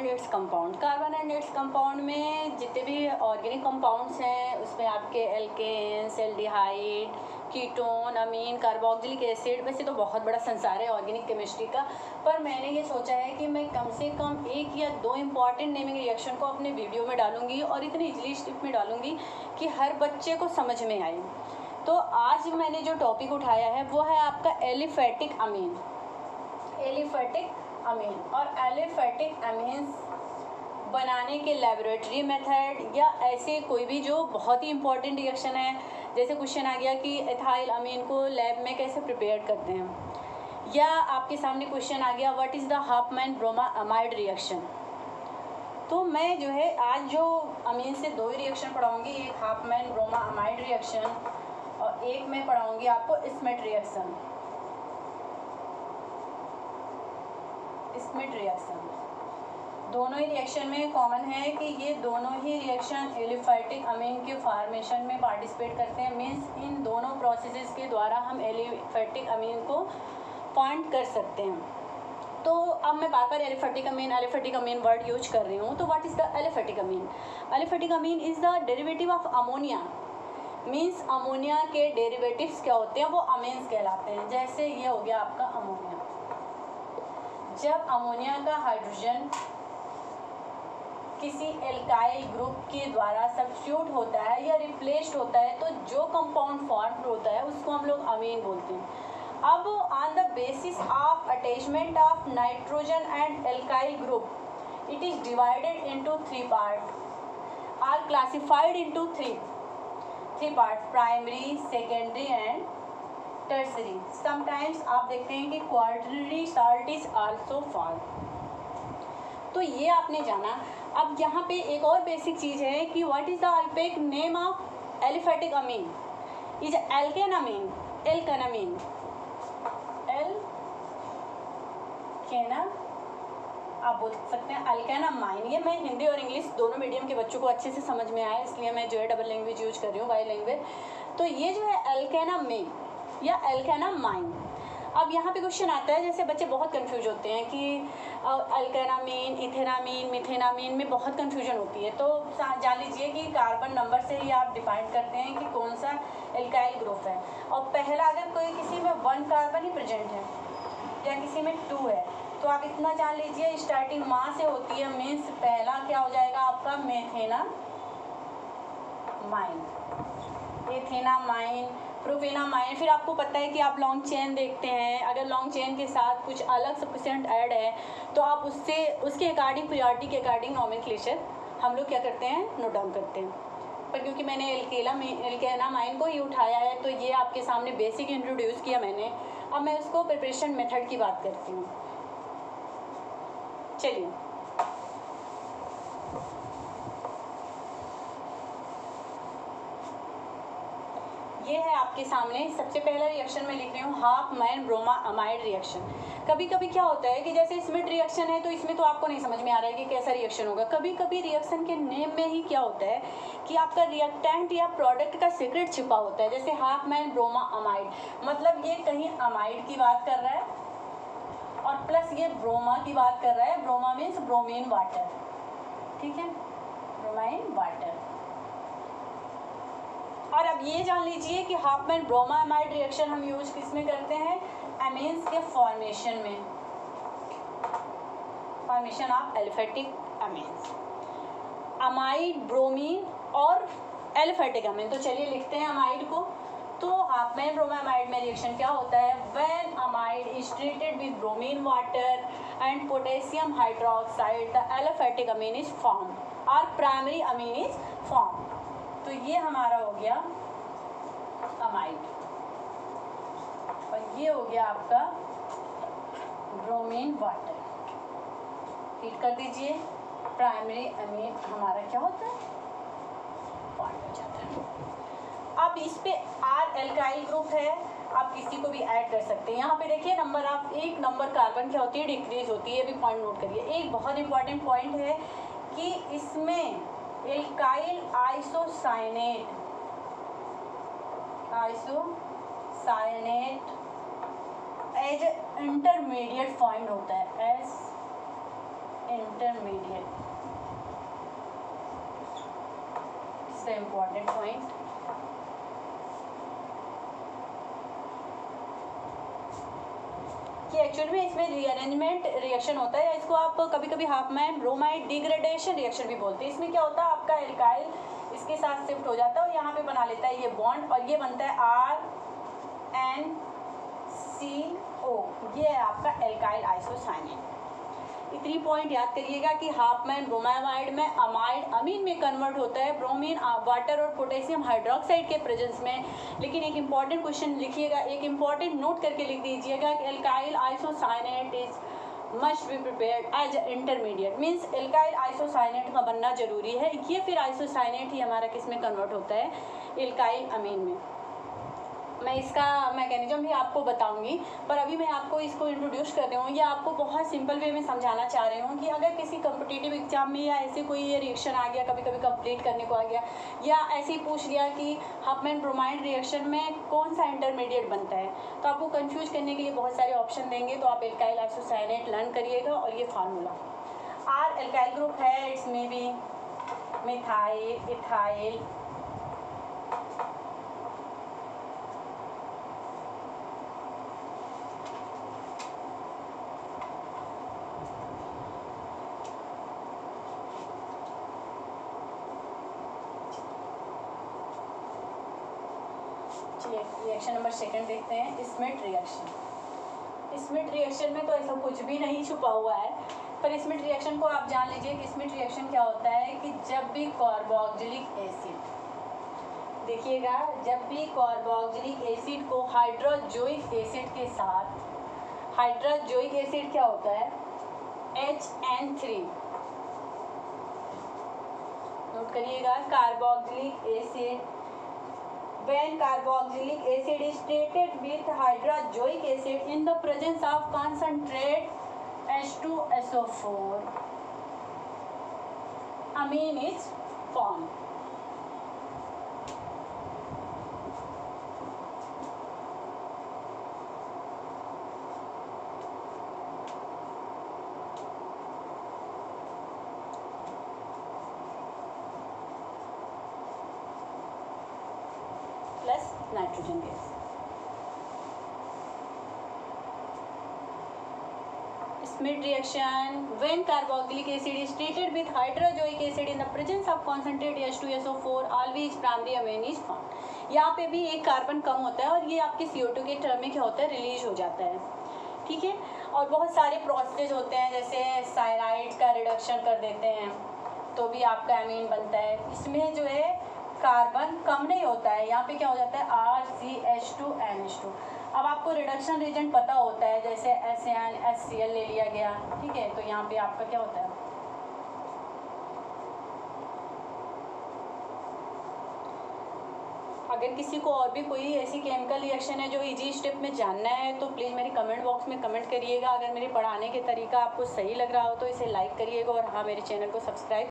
And compound carbon and compound में जितने भी ऑर्गेनिक कंपाउंड्स हैं, उसमें आपके alkenes aldehyde ketone amine carboxylic acid वैसे तो बहुत बड़ा संसार है ऑर्गेनिक केमिस्ट्री का, पर मैंने ये सोचा है कि मैं कम से कम एक या दो इंपॉर्टेंट नेमिंग रिएक्शन को अपने वीडियो में डालूँगी और इतनी इजली स्टिप में डालूँगी कि हर बच्चे को समझ में आए। तो आज मैंने जो टॉपिक उठाया है, वो है आपका एलिफेटिक अमीन एलिफेटिक अमीन और एलिफेटिक अमीन्स बनाने के लेबोरेटरी मेथड या ऐसे कोई भी जो बहुत ही इंपॉर्टेंट रिएक्शन है। जैसे क्वेश्चन आ गया कि एथाइल अमीन को लैब में कैसे प्रिपेयर करते हैं। या आपके सामने क्वेश्चन आ गया what is the Hofmann bromamide reaction तो मैं जो है, आज जो अमीन से दो ही रिएक्शन पढ़ाऊँगी, एक हाफमैन ब्रोमा अमाइड रिएक्शन और एक मैं पढ़ाऊँगी आपको स्मिट रिएक्शन स्मिट रिएक्शन दोनों ही रिएक्शन में कॉमन है कि ये दोनों ही रिएक्शन एलिफाइटिक अमीन के फार्मेशन में पार्टिसिपेट करते हैं। मीन्स इन दोनों प्रोसेसेस के द्वारा हम एलिफेटिक अमीन को पॉइंट कर सकते हैं। तो अब मैं बार बार aliphatic amine aliphatic amine word use कर रही हूँ। तो what is the aliphatic amine aliphatic amine is the derivative of ammonia means ammonia के डेरिवेटिव्स क्या होते हैं? वो अमीन्स कहलाते हैं। जैसे ये हो गया आपका अमोनिया जब अमोनिया का हाइड्रोजन किसी एल्काइल ग्रुप के द्वारा सब्सिट्यूट होता है या रिप्लेस्ड होता है तो जो कंपाउंड फॉर्म होता है, उसको हम लोग अमीन बोलते हैं। अब on the basis of attachment of nitrogen and alkyl group it is divided into three part are classified into three three part primary secondary and tertiary sometimes आप देखते हैं कि quaternary salt is also fall तो ये आपने जाना। अब यहाँ पे एक और बेसिक चीज़ है कि what is the अल्पेक name of aliphatic amine is alkane amine alkane amine alkane आप बोल सकते हैं अल्केना माइन ये मैं हिंदी और इंग्लिश दोनों मीडियम के बच्चों को अच्छे से समझ में आया, इसलिए मैं जो है डबल लैंग्वेज यूज़ कर रही हूँ बाई लैंग्वेज तो ये जो है एल्केना मेन या एल्केना माइन अब यहाँ पे क्वेश्चन आता है, जैसे बच्चे बहुत कंफ्यूज होते हैं कि अल्केनामीन इथेनामीन मिथेनामीन में बहुत कंफ्यूजन होती है। तो जान लीजिए कि कार्बन नंबर से ही आप डिफाइन करते हैं कि कौन सा एल्काइल ग्रुप है। और पहला अगर कोई किसी में वन कार्बन ही प्रेजेंट है, या किसी में टू है तो आप इतना जान लीजिए स्टार्टिंग माँ से होती है मीन्स पहला क्या हो जाएगा आपका? Methanamine ethanamine propanamine फिर आपको पता है कि आप लॉन्ग चेन देखते हैं। अगर लॉन्ग चेन के साथ कुछ अलग सफिशेंट ऐड है तो आप उससे, उसके अकॉर्डिंग प्रियोरिटी के अकॉर्डिंग नॉमिन हम लोग क्या करते हैं? नोट डाउन करते हैं। पर क्योंकि मैंने एल्केला एल्केना माइन को ही उठाया है तो ये आपके सामने बेसिक इंट्रोड्यूस किया मैंने। अब मैं उसको प्रिपरेशन मेथड की बात करती हूँ। चलिए। ये है आपके सामने। सबसे पहला रिएक्शन मैं लिख रही हूँ Hofmann bromamide reaction कभी कभी क्या होता है कि जैसे इसमें रिएक्शन है तो इसमें तो आपको नहीं समझ में आ रहा है कि कैसा रिएक्शन होगा। कभी कभी रिएक्शन के नेम में ही क्या होता है कि आपका रिएक्टेंट या प्रोडक्ट का सीक्रेट छिपा होता है, जैसे हाफ़ मैन ब्रोमा अमाइड मतलब ये कहीं अमाइड की बात कर रहा है और प्लस ये ब्रोमा की बात कर रहा है। ब्रोमा मीन्स ब्रोमीन वाटर ठीक है? ब्रोमाइन वाटर और अब ये जान लीजिए कि हाफमैन ब्रोमामाइड रिएक्शन हम यूज़ किसमें करते हैं? एमीन्स के फॉर्मेशन में। Formation of aliphatic amines amide bromine और एलिफेटिक अमीन तो चलिए लिखते हैं अमाइड को। तो हाफमैन ब्रोमामाइड में रिएक्शन क्या होता है? When amide is treated with bromine water and potassium hydroxide the aliphatic amine is form और प्राइमरी अमीन इज़ फॉर्म तो ये हमारा हो गया अमाइड और ये हो गया आपका ब्रोमीन वाटर हीट कर दीजिए। प्राइमरी अमीन हमारा क्या होता है? वाटर जाता है। अब इस पे आर एल्काइल ग्रुप है। आप किसी को भी ऐड कर सकते हैं। यहाँ पे देखिए नंबर आप, एक नंबर कार्बन क्या होती है? डिक्रीज होती है। ये भी पॉइंट नोट करिए। एक बहुत इंपॉर्टेंट पॉइंट है कि इसमें alkyl isocyanate isocyanate as intermediate find होता है एस इंटरमीडिएट important point. कि एक्चुअल में इसमें रीअरेंजमेंट रिएक्शन होता है या इसको आप कभी कभी Hofmann bromide degradation reaction भी बोलते हैं। इसमें क्या होता है? आपका एल्काइल इसके साथ शिफ्ट हो जाता है और यहाँ पे बना लेता है ये बॉन्ड और ये बनता है आर एन सी ओ ये है आपका एल्काइल आइसोसाइनेट थ्री पॉइंट याद करिएगा कि हाफमैन ब्रोमाइड में अमाइड अमीन में कन्वर्ट होता है। ब्रोमीन वाटर और पोटेशियम हाइड्रोक्साइड के प्रेजेंस में। लेकिन एक इंपॉर्टेंट क्वेश्चन लिखिएगा। एक इंपॉर्टेंट नोट करके लिख दीजिएगा कि alkyl isocyanate is must be prepare as intermediate means alkyl isocyanate का बनना ज़रूरी है। ये फिर आइसोसाइनेट ही हमारा किसमें कन्वर्ट होता है? एल्काइल अमीन में। मैं इसका मैकेनिज्म भी आपको बताऊँगी, पर अभी मैं आपको इसको इंट्रोड्यूस कर रही हूँ। या आपको बहुत सिंपल वे में समझाना चाह रही हूँ कि अगर किसी कम्पिटिटिव एग्ज़ाम में या ऐसे कोई ये रिएक्शन आ गया कभी कभी कंप्लीट करने को आ गया, या ऐसे ही पूछ लिया कि हाफमैन ब्रोमाइड रिएक्शन में कौन सा इंटरमीडिएट बनता है तो आपको कन्फ्यूज़ करने के लिए बहुत सारे ऑप्शन देंगे तो आप एल्काइल आइसोसाइनेट लर्न करिएगा और ये फार्मूला आर एल्काइल ग्रुप है it's may be methyl ethyl reaction number second देखते हैं स्मिट रिएक्शन स्मिट रिएक्शन में तो ऐसा कुछ भी नहीं छुपा हुआ है, पर स्मिट रिएक्शन को आप जान लीजिए कि स्मिट रिएक्शन क्या होता है कि जब भी कार्बोक्सिलिक एसिड देखिएगा, जब भी कार्बोक्सिलिक एसिड को हाइड्रोजोइक एसिड के साथ हाइड्रोजोइक एसिड क्या होता है? एच एन थ्री नोट करिएगा carboxylic acid when carboxylic acid is treated with hydrazoic acid in the presence of concentrate H2SO4 amine is formed nitrogen gas. Schmidt reaction when carboxylic acid is treated with hydrozoic acid in the presence of concentrate H2SO4 always primary amine is formed. यहाँ पे भी एक carbon कम होता है और ये आपके CO2 के टर्म में क्या होता है रिलीज़ हो जाता है ठीक है और बहुत सारे प्रोसेस होते हैं जैसे साइनाइड का रिडक्शन कर देते हैं तो भी आपका अमीन बनता है इसमें जो है कार्बन कम नहीं होता है। यहाँ पे क्या हो जाता है? R C H two N H two अब आपको रिडक्शन रीजन पता होता है, जैसे S N S C L ले लिया गया। ठीक है? तो यहाँ पे आपका क्या होता है? अगर किसी को और भी कोई ऐसी केमिकल रिएक्शन है जो इजी स्टेप में जानना है तो प्लीज़ मेरे कमेंट बॉक्स में कमेंट करिएगा। अगर मेरे पढ़ाने के तरीका आपको सही लग रहा हो तो इसे लाइक करिएगा और हाँ मेरे चैनल को सब्सक्राइब